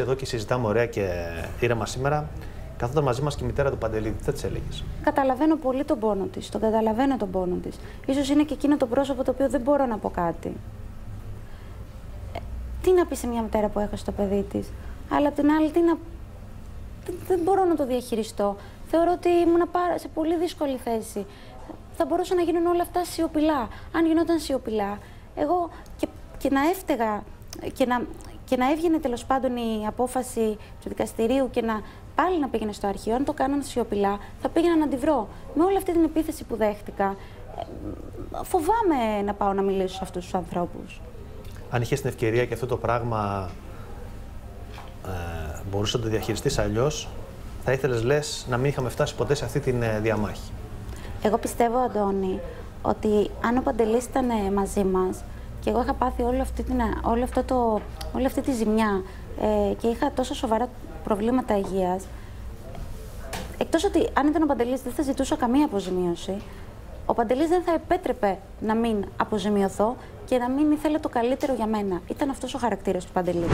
εμεί εδώ και συζητάμε ωραία και ήρεμα σήμερα, καθόταν μαζί μας και η μητέρα του Παντελή. Τις θα τη έλεγες. Καταλαβαίνω πολύ τον πόνο της. Τον καταλαβαίνω τον πόνο της. σω είναι και εκείνο το πρόσωπο το οποίο δεν μπορώ να πω κάτι. Ε, τι να πεις σε μια μητέρα που έχασε το παιδί της; Αλλά απ' την άλλη, τι να. Δεν μπορώ να το διαχειριστώ. Θεωρώ ότι ήμουν σε πολύ δύσκολη θέση. Θα μπορούσαν να γίνουν όλα αυτά σιωπηλά. Αν γινόταν σιωπηλά, εγώ και, και να έφταιγα και να, και να έβγαινε τέλος πάντων η απόφαση του δικαστηρίου και να πάλι να πήγαινε στο αρχείο, αν το κάνανε σιωπηλά, θα πήγαινα να τη βρω. Με όλη αυτή την επίθεση που δέχτηκα, ε, φοβάμαι να πάω να μιλήσω σε αυτούς τους ανθρώπους. Αν είχες την ευκαιρία και αυτό το πράγμα ε, μπορούσε να το διαχειριστείς αλλιώς, θα ήθελες λες να μην είχαμε φτάσει ποτέ σε αυτή τη ε, διαμάχη. Εγώ πιστεύω, Αντώνη, ότι αν ο Παντελής ήταν ε, μαζί μας και εγώ είχα πάθει όλη αυτή, την, όλη αυτό το, όλη αυτή τη ζημιά ε, και είχα τόσο σοβαρά προβλήματα υγείας, εκτός ότι αν ήταν ο Παντελής δεν θα ζητούσα καμία αποζημίωση, ο Παντελής δεν θα επέτρεπε να μην αποζημιωθώ και να μην ήθελε το καλύτερο για μένα. Ήταν αυτός ο χαρακτήρας του Παντελή.